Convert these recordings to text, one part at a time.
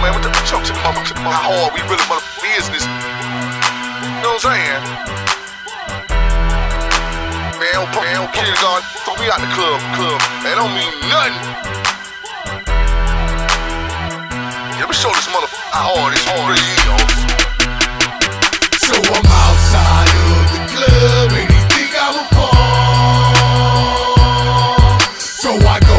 man. What the choke to the motherfucker? How hard we really motherfucking business. You know what I'm saying? Man, don't man, don't kindergarten. Throw me out the club, club. That don't mean nothing. Let me show this motherfucker how hard it's hard really. So I'm outside of the club and he think I'm a bum. So I.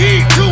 He do